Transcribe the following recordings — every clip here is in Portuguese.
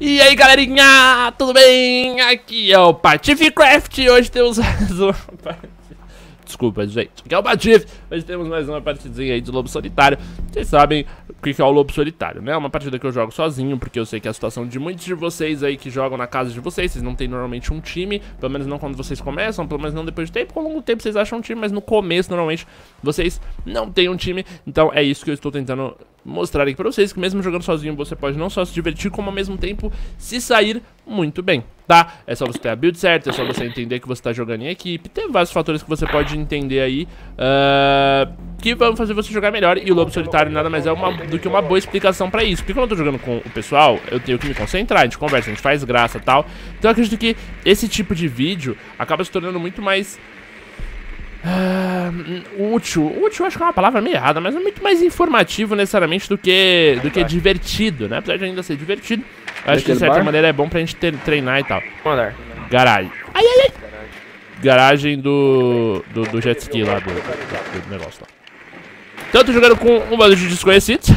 E aí galerinha, tudo bem? Aqui é o Patife Craft e hoje temos Desculpa, gente. Aqui é o Patife. Hoje temos mais uma partidinha aí de Lobo Solitário. Vocês sabem o que é o Lobo Solitário, né? É uma partida que eu jogo sozinho, porque eu sei que é a situação de muitos de vocês aí que jogam na casa de vocês, vocês não têm normalmente um time, pelo menos não quando vocês começam, pelo menos não depois de tempo, com longo tempo vocês acham um time, mas no começo, normalmente, vocês não têm um time. Então é isso que eu estou tentando mostrar aqui pra vocês que mesmo jogando sozinho você pode não só se divertir, como ao mesmo tempo se sair muito bem, tá? É só você ter a build certa, é só você entender que você tá jogando em equipe, tem vários fatores que você pode entender aí uh, que vão fazer você jogar melhor e o Lobo Solitário nada mais é uma, do que uma boa explicação pra isso, porque quando eu tô jogando com o pessoal, eu tenho que me concentrar, a gente conversa, a gente faz graça e tal, então eu acredito que esse tipo de vídeo acaba se tornando muito mais Uh, útil. Útil acho que é uma palavra meio errada, mas é muito mais informativo necessariamente do que, do que divertido, né? Apesar de ainda ser divertido. Acho que de certa bar? maneira é bom pra gente ter, treinar e tal. Andar. Garagem. Ai, ai, ai. Garagem do, do, do jet ski lá, do, do negócio lá. Então eu tô jogando com um bando de desconhecidos.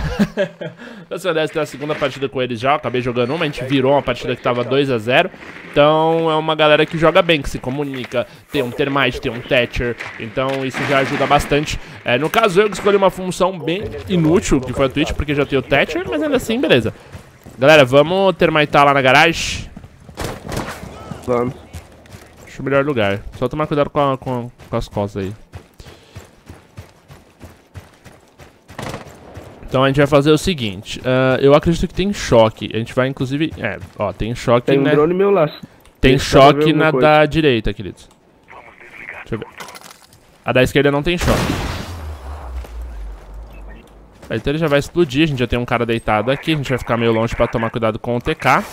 pra ser honesto, é a segunda partida com eles já. Eu acabei jogando uma, a gente virou uma partida que tava 2x0. Então é uma galera que joga bem, que se comunica. Tem um Termite, tem um Thatcher. Então isso já ajuda bastante. É, no caso, eu escolhi uma função bem inútil, que foi a Twitch, porque já tem o Thatcher, mas ainda assim, beleza. Galera, vamos termitar lá na garagem? Vamos. Acho o melhor lugar. Só tomar cuidado com, a, com, com as costas aí. Então a gente vai fazer o seguinte, uh, eu acredito que tem choque, a gente vai inclusive, é, ó, tem choque, Tem um né? drone meu lá. Tem choque na coisa. da direita, queridos. Deixa eu ver. A da esquerda não tem choque. Então ele já vai explodir, a gente já tem um cara deitado aqui, a gente vai ficar meio longe pra tomar cuidado com o TK.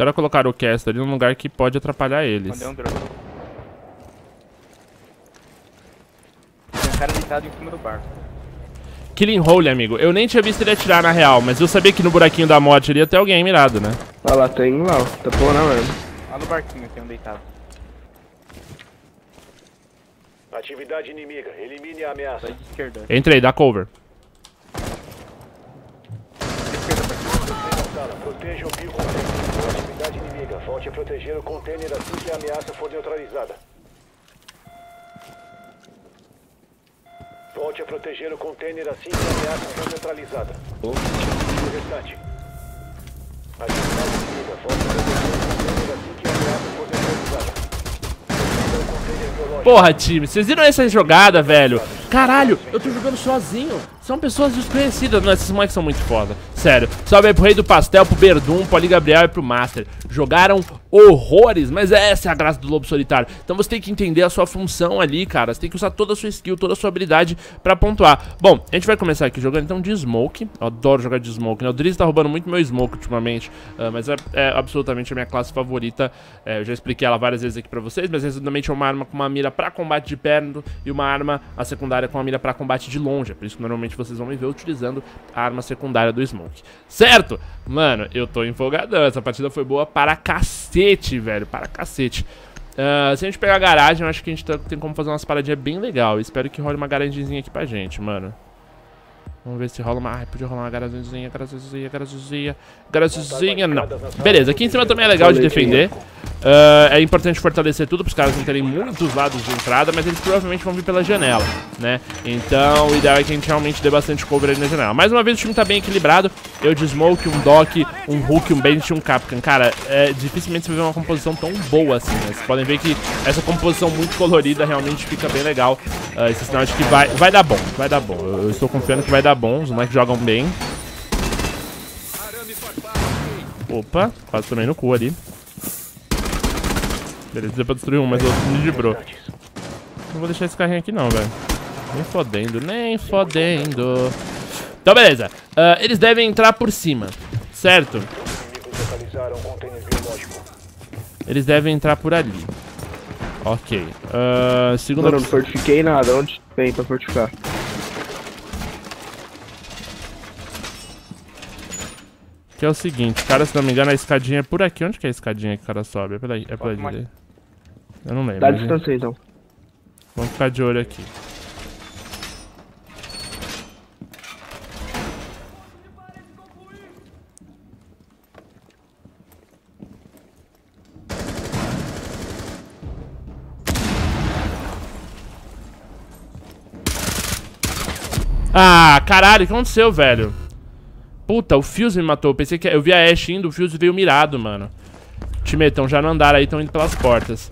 caras colocaram o cast ali num lugar que pode atrapalhar eles. Mandei um drone. Tem um cara deitado em cima do barco. Killing Hole, amigo. Eu nem tinha visto ele atirar na real, mas eu sabia que no buraquinho da mod ali ia ter alguém mirado, né? Ah lá, tem lá, tá pô na mesmo. Lá no barquinho tem um deitado. Atividade inimiga, elimine a ameaça. Vai de esquerda. Entrei, dá cover. Proteja o bico Atividade inimiga. Volte a proteger o container assim que a ameaça for neutralizada. Volte a proteger o container assim que a ameaça for neutralizada. O restante. Atividade Porra, time, vocês viram essa jogada, velho? Caralho, eu tô jogando sozinho. São pessoas desconhecidas. Não, esses moleques são muito foda. Sério. Salve aí pro Rei do Pastel, pro Berdum, pro Ali Gabriel e pro Master. Jogaram horrores, mas essa é a graça do Lobo Solitário. Então você tem que entender a sua função ali, cara. Você tem que usar toda a sua skill, toda a sua habilidade pra pontuar. Bom, a gente vai começar aqui jogando então de Smoke. Eu adoro jogar de Smoke, né? O Driz tá roubando muito meu Smoke ultimamente, uh, mas é, é, absolutamente a minha classe favorita. É, eu já expliquei ela várias vezes aqui pra vocês, mas resumidamente é uma arma com uma mira pra combate de perto e uma arma, a secundária, com uma mira pra combate de longe. É por isso que normalmente vocês vão me ver utilizando a arma secundária do Smoke. Certo? Mano, eu tô empolgadão. Essa partida foi boa para cacete, velho. Para cacete. Uh, se a gente pegar a garagem, eu acho que a gente tá, tem como fazer umas paradinhas bem legal. Espero que role uma garagemzinha aqui pra gente, mano. Vamos ver se rola uma... Ai, podia rolar uma garagemzinha, garagemzinha, garagemzinha. Garagemzinha, não. Beleza, aqui em cima também é legal de defender. Uh, é importante fortalecer tudo para os caras não terem muitos lados de entrada, mas eles provavelmente vão vir pela janela, né? Então o ideal é que a gente realmente dê bastante cover ali na janela. Mais uma vez o time tá bem equilibrado. Eu de Smoke, um Doc, um Hulk, um Bennett e um Capcan. Cara, é, dificilmente você vê uma composição tão boa assim, né? Vocês podem ver que essa composição muito colorida realmente fica bem legal. Uh, esse sinal de que vai, vai dar bom, vai dar bom. Eu, eu estou confiando que vai dar bom, os moleques jogam bem. Opa, quase também no cu ali. Beleza, deu pra destruir um, mas o outro me livrou. Não vou deixar esse carrinho aqui não, velho. Nem fodendo, nem fodendo. Então, beleza. Uh, eles devem entrar por cima, certo? Eles devem entrar por ali. Ok. Uh, segunda... Mano, não fortifiquei nada. Onde tem pra fortificar? Que é o seguinte, cara, se não me engano, a escadinha é por aqui. Onde que é a escadinha que o cara sobe? É pela, é pela direita. Eu não lembro. Dá distância então. Vamos ficar de olho aqui. Ah, caralho, o que aconteceu, velho? Puta, o Fuse me matou. Pensei que... Eu vi a Ashe indo, o Fuse veio mirado, mano. Timetão, já não andaram aí, estão indo pelas portas.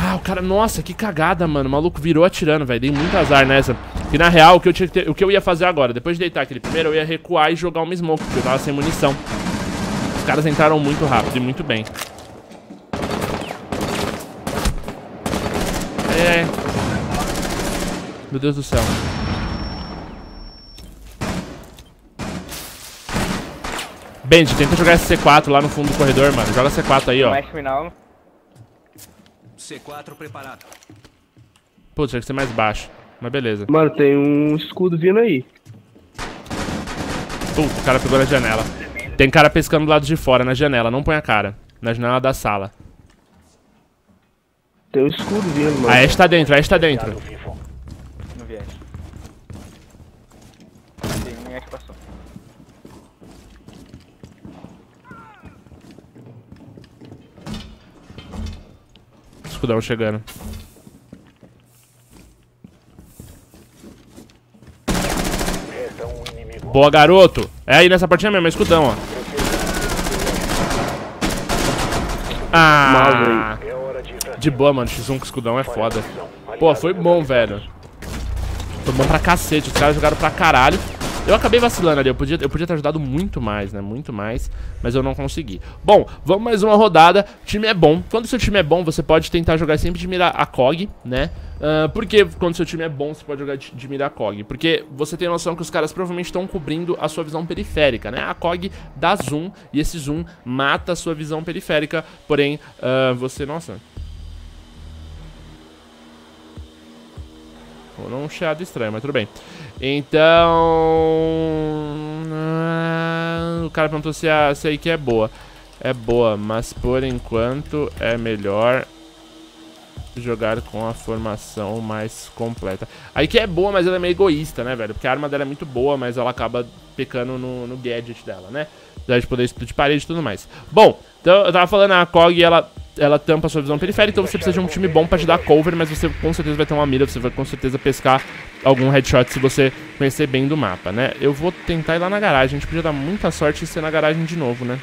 Ah, o cara... Nossa, que cagada, mano. O maluco virou atirando, velho. Dei muito azar nessa. Que na real, o que, eu tinha que ter... o que eu ia fazer agora, depois de deitar aquele primeiro, eu ia recuar e jogar uma smoke, porque eu tava sem munição. Os caras entraram muito rápido e muito bem. É. Meu Deus do céu. Benji, tenta jogar esse C4 lá no fundo do corredor, mano. Joga C4 aí, ó. Final. C4 preparado. Putz, tinha que ser mais baixo. Mas beleza. Mano, tem um escudo vindo aí. Putz, o cara pegou na janela. Tem cara pescando do lado de fora, na janela. Não põe a cara. Na janela da sala. Tem um escudo vindo, mano. A Ash tá dentro, a Ash tá dentro. Não vi Ash. Tem um Ash passou. Escudão chegando. Boa, garoto. É aí nessa partinha mesmo, é escudão, ó. Ah, de boa, mano. X1 com escudão é foda. Pô, foi bom, velho. Foi bom pra cacete. Os caras jogaram pra caralho. Eu acabei vacilando ali. Eu podia, eu podia ter ajudado muito mais, né? Muito mais. Mas eu não consegui. Bom, vamos mais uma rodada. O time é bom. Quando o seu time é bom, você pode tentar jogar sempre de mira a COG, né? Uh, por que quando seu time é bom, você pode jogar de, de mira a COG? Porque você tem noção que os caras provavelmente estão cobrindo a sua visão periférica, né? A COG dá zoom e esse zoom mata a sua visão periférica. Porém, uh, você... Nossa... Um chiado estranho, mas tudo bem. Então. ah, O cara perguntou se a, se a é boa. É boa, mas por enquanto é melhor jogar com a formação mais completa. A IQ é boa, mas ela é meio egoísta, né, velho? Porque a arma dela é muito boa, mas ela acaba pecando no, no gadget dela, né? Apesar de poder explodir parede e tudo mais. Bom, então eu tava falando, a COG, ela ela tampa a sua visão periférica, então você precisa de um time bom pra te dar cover, mas você com certeza vai ter uma mira, você vai com certeza pescar algum headshot se você conhecer bem do mapa, né? Eu vou tentar ir lá na garagem, a gente podia dar muita sorte em ser na garagem de novo, né?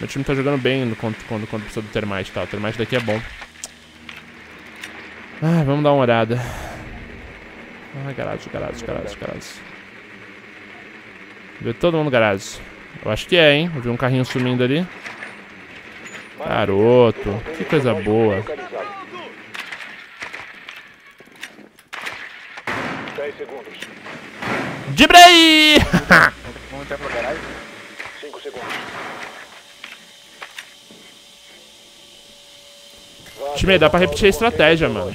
Meu time tá jogando bem quando, quando, quando precisa do termite e tal, o termite daqui é bom. Ah, vamos dar uma olhada. Ah, garagem, garagem, garagem, garagem. Vê todo mundo garagem. Eu acho que é, hein? Eu vi um carrinho sumindo ali. Garoto, que coisa boa. Localizado. 10 segundos. Dibrei! Vamos entrar pra garagem? 5 segundos. Time, dá pra repetir a estratégia, mano.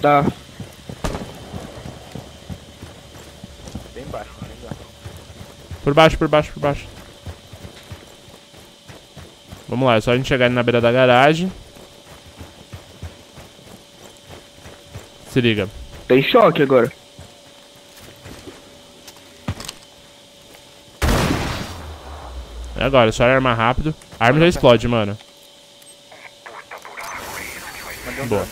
Tá. Bem baixo, bem baixo. Por baixo, por baixo, por baixo. Vamos lá, é só a gente chegar ali na beira da garagem. Se liga. Tem choque agora. É agora, é só armar rápido. A arma já explode, mano. Boa.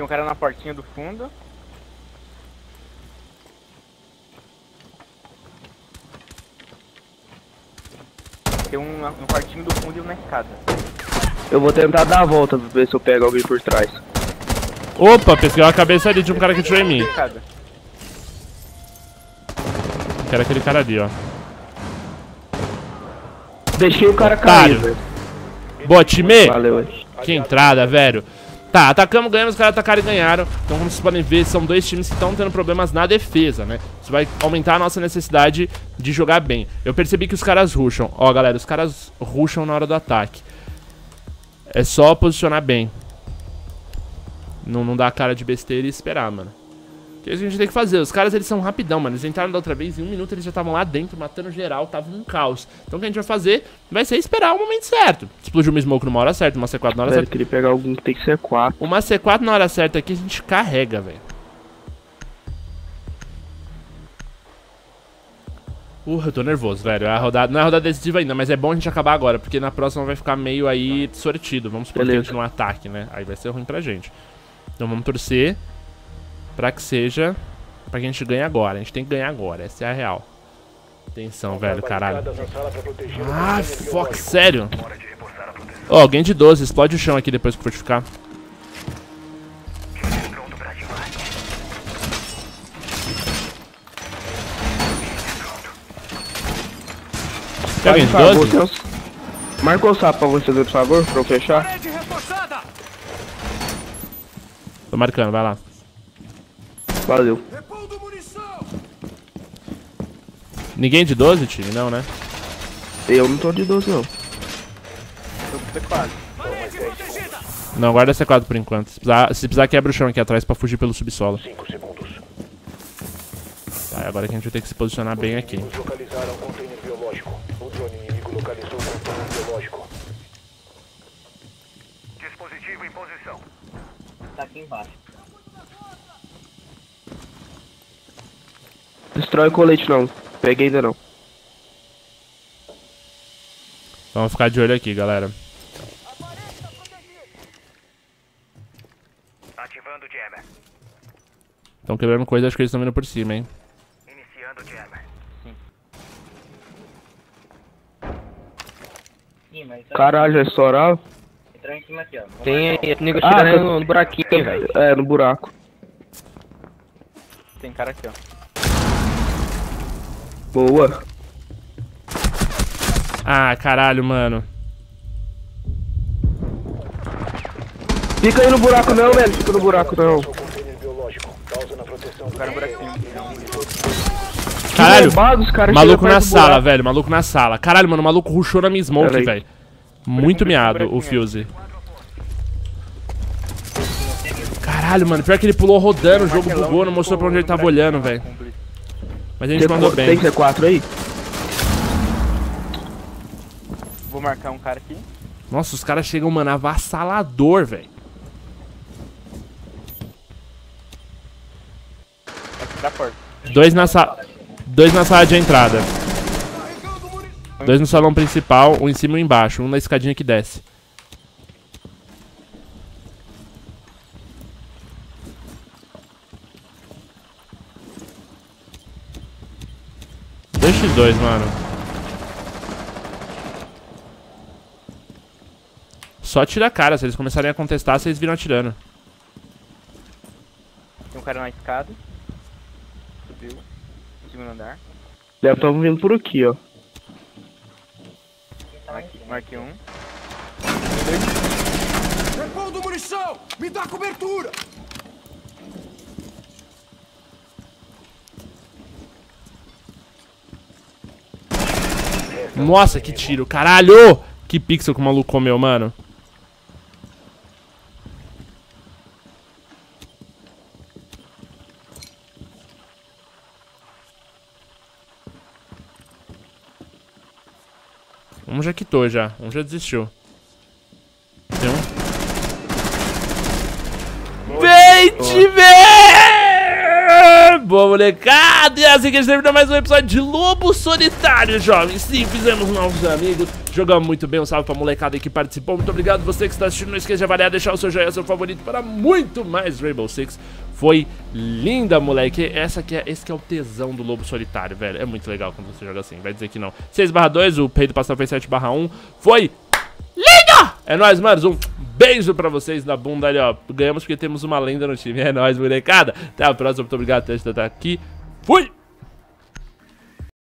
Tem um cara na portinha do fundo. Tem um no quartinho do fundo e um na escada. Eu vou tentar dar a volta pra ver se eu pego alguém por trás. Opa, pesquei a cabeça ali de um cara que atirou em mim. Que era aquele cara ali, ó. Deixei o cara Otário. cair, velho. Boa, time! Valeu. Que entrada, velho. Tá, atacamos, ganhamos, os caras atacaram e ganharam. Então, como vocês podem ver, são dois times que estão tendo problemas na defesa, né? Isso vai aumentar a nossa necessidade de jogar bem. Eu percebi que os caras rusham. Ó, galera, os caras rusham na hora do ataque. É só posicionar bem. Não, não dá cara de besteira e esperar, mano. O que a gente tem que fazer? Os caras, eles são rapidão, mano. Eles entraram da outra vez, em um minuto eles já estavam lá dentro, matando geral, tava um caos. Então o que a gente vai fazer vai ser esperar o momento certo. Explodiu uma smoke numa hora certa, uma C4 na hora Velho, certa. queria pegar algum que tem que ser 4. Uma C4 na hora certa aqui a gente carrega, velho. Uh, eu tô nervoso, velho. É a rodada, não é a rodada decisiva ainda, mas é bom a gente acabar agora, porque na próxima vai ficar meio aí sortido. Vamos supor que a Beleza. gente não ataque, né? Aí vai ser ruim pra gente. Então vamos torcer pra que seja. Pra que a gente ganhe agora. A gente tem que ganhar agora, essa é a real. Atenção, velho, caralho. Ah, fuck, sério? Ó, alguém de 12, explode o chão aqui depois que fortificar. Tem alguém de 12? Marcou o sapo pra você, por favor, pra eu fechar. Tô marcando, vai lá. Valeu. Ninguém de 12, time? Não, né? Eu não tô de 12, não. Tô com C4. Não, guarda C4 por enquanto. Se precisar, se precisar quebra o chão aqui atrás pra fugir pelo subsolo. 5 segundos. Tá, agora que a gente vai ter que se posicionar bem aqui. Inimigos localizaram o container biológico. O drone inimigo localizou o container biológico. Dispositivo em posição. Tá aqui embaixo. Destrói o colete, não. Peguei ainda não. Vamos ficar de olho aqui, galera. Ativando o jammer. Estão quebrando coisa, acho que eles estão vindo por cima, hein? Iniciando o jammer. Caralho, já estourava? entrando em cima aqui, ó. Vou Tem marcar nego Ah, no, no buraquinho, velho. É, no buraco. Tem cara aqui, ó. Boa. Ah, caralho, mano. Fica aí no buraco não, velho. Fica no buraco não. Cara. Caralho, caras maluco na sala, velho. Maluco na sala. Caralho, mano, o maluco rushou na minha smoke, velho. Muito miado o. Fuse. Caralho, mano. Pior que ele pulou rodando, o jogo bugou, não mostrou pra onde ele tava olhando, velho. Mas a gente mandou Tem bem. C4 aí? Vou marcar um cara aqui. Nossa, os caras chegam, mano, avassalador, velho. Da porta. Dois na sala. Dois na sala de entrada. Dois no salão principal, um em cima e um embaixo. Um na escadinha que desce. Dois x 2 mano. Só tira a cara, se eles começarem a contestar, vocês viram atirando. Tem um cara na escada. Subiu. Segundo andar. Deve estar vindo por aqui, ó. Marquei, marquei um. Repondo munição! Me dá cobertura! Nossa, que tiro. Caralho! Que pixel que o maluco comeu, mano. Um já quitou já. Um já desistiu. Tem um. Vem te ver! Boa, molecada! E é assim que a gente termina mais um episódio de Lobo Solitário, jovens. Sim, fizemos novos amigos. Jogamos muito bem. Um salve pra molecada que participou. Muito obrigado você que está assistindo. Não esqueça de avaliar, deixar o seu joinha, seu favorito para muito mais Rainbow Six. Foi linda, moleque. Essa aqui é, esse que é o tesão do Lobo Solitário, velho. É muito legal quando você joga assim. Vai dizer que não. 6 2, o Pei do Pastel fez 7 1. Foi É nóis, manos. Um beijo pra vocês na bunda ali, ó. Ganhamos porque temos uma lenda no time. É nóis, molecada. Até a próxima. Muito obrigado por estar aqui. Fui!